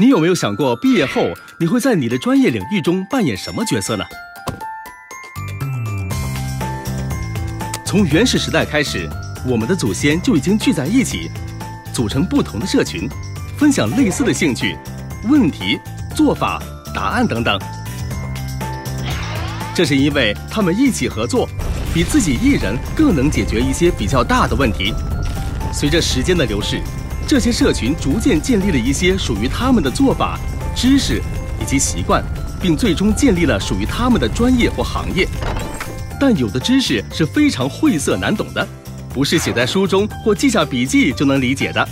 你有没有想过，毕业后你会在你的专业领域中扮演什么角色呢？从原始时代开始，我们的祖先就已经聚在一起，组成不同的社群，分享类似的兴趣、问题、做法、答案等等。这是因为他们一起合作，比自己一人更能解决一些比较大的问题。随着时间的流逝，这些社群逐渐建立了一些属于他们的做法、知识以及习惯，并最终建立了属于他们的专业或行业。但有的知识是非常晦涩难懂的，不是写在书中或记下笔记就能理解的。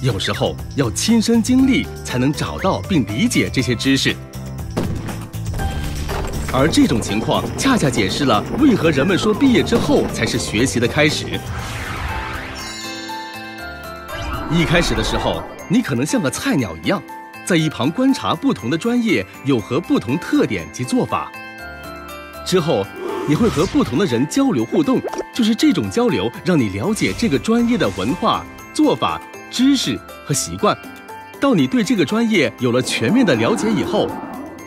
有时候要亲身经历才能找到并理解这些知识。而这种情况恰恰解释了为何人们说毕业之后才是学习的开始。一开始的时候，你可能像个菜鸟一样，在一旁观察不同的专业有何不同特点及做法。之后，你会和不同的人交流互动，就是这种交流让你了解这个专业的文化、做法、知识和习惯。到你对这个专业有了全面的了解以后，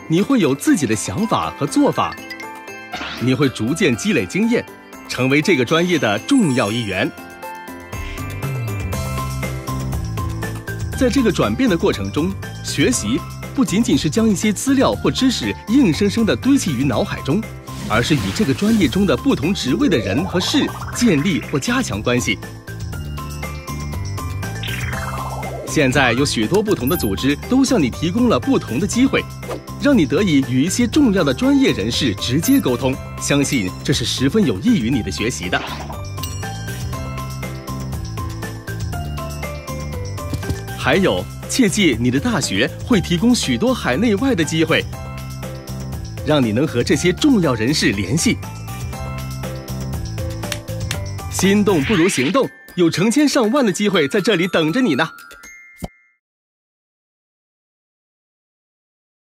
你会有自己的想法和做法，你会逐渐积累经验，成为这个专业的重要一员。在这个转变的过程中，学习不仅仅是将一些资料或知识硬生生地堆砌于脑海中，而是与这个专业中的不同职位的人和事建立或加强关系。现在有许多不同的组织都向你提供了不同的机会，让你得以与一些重要的专业人士直接沟通。相信这是十分有益于你的学习的。还有，切记你的大学会提供许多海内外的机会，让你能和这些重要人士联系。心动不如行动，有成千上万的机会在这里等着你呢。